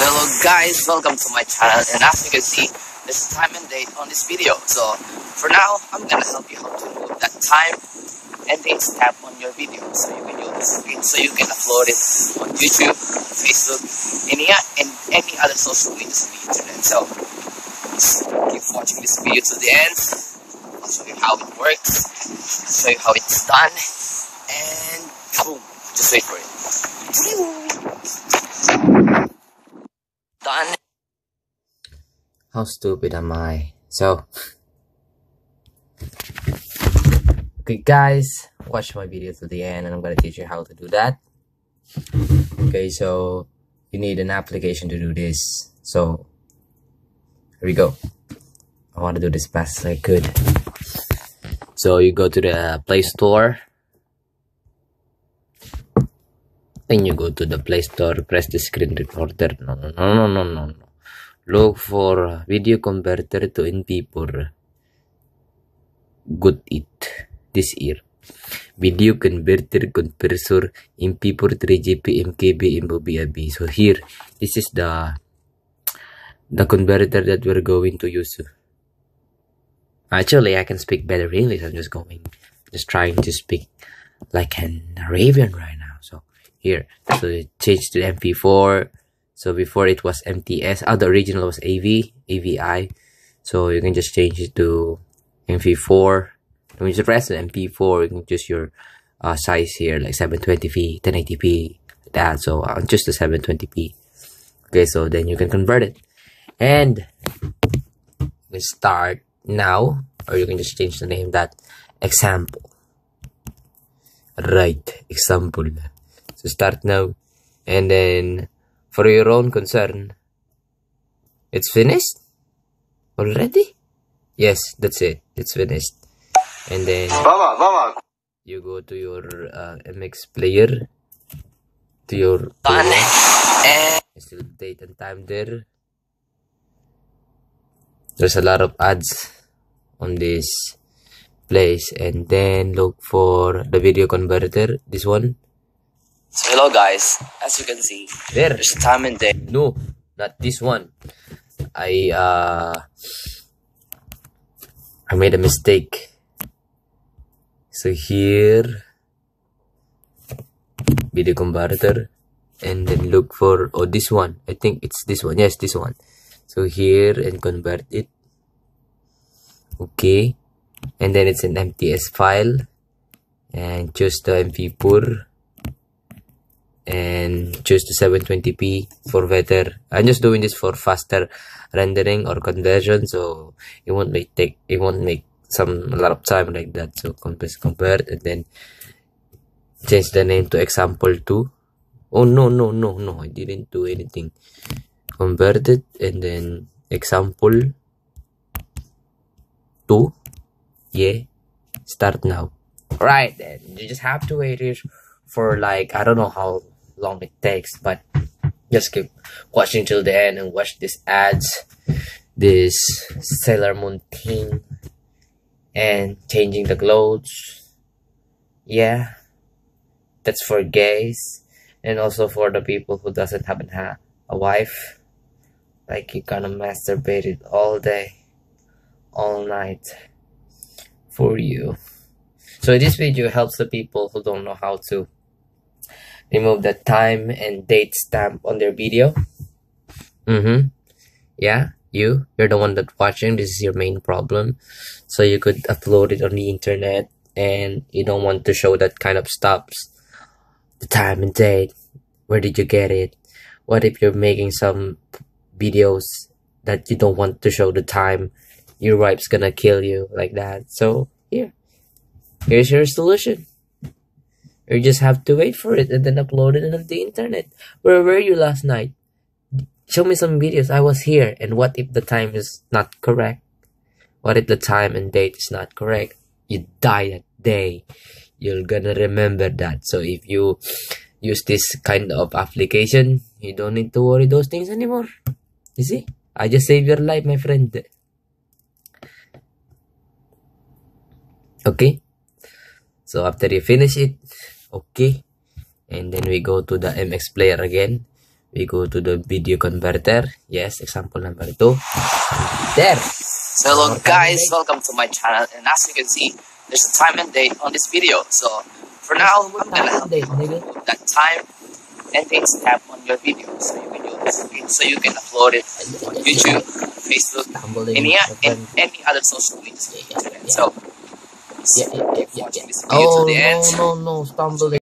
hello guys, welcome to my channel and as you can see, there's time and date on this video. So for now, I'm gonna help you how to move that time and date stamp on your video so you can use it, so you can upload it on YouTube, Facebook, any and any other social media on the internet. So keep watching this video to the end. I'll show you how it works, I'll show you how it's done, and boom, just wait for it. How stupid am I? So, okay, guys, watch my video to the end, and I'm gonna teach you how to do that. Okay, so you need an application to do this. So, here we go. I want to do this fast as I could. So you go to the Play Store. Then you go to the Play Store, press the screen recorder. No, no, no, no, no, no. Look for video converter to MP4. Good it. This year. Video converter compressor MP4 3GP MKV MBB. So here, this is the the converter that we're going to use. Actually, I can speak better English. I'm just going, just trying to speak like an Arabian right now. Here, so change to MP4. So before it was MTS. Oh, the original was AV, AVI. So you can just change it to MP4. When you press the MP4, you can choose your uh, size here, like 720p, 1080p, like that. So uh, just the 720p. Okay, so then you can convert it. And we start now, or you can just change the name that example. Right, example. So start now. And then for your own concern, it's finished already? Yes, that's it. It's finished. And then Vamos, vamos. you go to your uh, MX player, to your Done. player. And still date and time there. There's a lot of ads on this place, and then look for the video converter. This one so hello guys, as you can see, there. there's time and date. No, not this one. I uh I made a mistake. So here video converter and then look for oh this one. I think it's this one. Yes, this one. So here and convert it. Okay. And then it's an MTS file and choose the MP4 and choose the 720p for better i'm just doing this for faster rendering or conversion so it won't make take it won't make some a lot of time like that. So compress convert and then change the name to example 2 oh no no no no i didn't do anything. Convert it and then example 2 yeah start now. Right then. You just have to wait here for like I don't know how long it takes, but just keep watching till the end and watch these ads, this Sailor Moon thing, and changing the clothes. Yeah, that's for gays, and also for the people who doesn't have a wife. Like you gonna masturbate it all day, all night, for you. So this video helps the people who don't know how to remove the time and date stamp on their video. Mm-hmm. Yeah, you. You're the one that watching. This is your main problem. So you could upload it on the internet and you don't want to show that kind of stuffs. The time and date. Where did you get it? What if you're making some videos that you don't want to show the time? Your wife's gonna kill you like that. So here. Here's your solution. You just have to wait for it and then upload it on the internet. Where were you last night? Show me some videos. I was here. And what if the time is not correct? What if the time and date is not correct? You die that day. You're gonna remember that. So if you use this kind of application, you don't need to worry those things anymore. You see? I just saved your life, my friend. Okay? So after you finish it, okay. And then we go to the mx player again. We go to the video converter. Yes example number two. There. So hello guys, welcome to my channel. And as you can see, there's a time and date on this video. So for now, I'm gonna help you that time and date stamp on your video. So you can use it, so you can upload it on YouTube, Facebook, Stumbling any, and any other social media. Yeah, yeah, yeah, yeah. So yeah, yeah, yeah, keep yeah, watching yeah. this video Oh to the end. no no no stumbling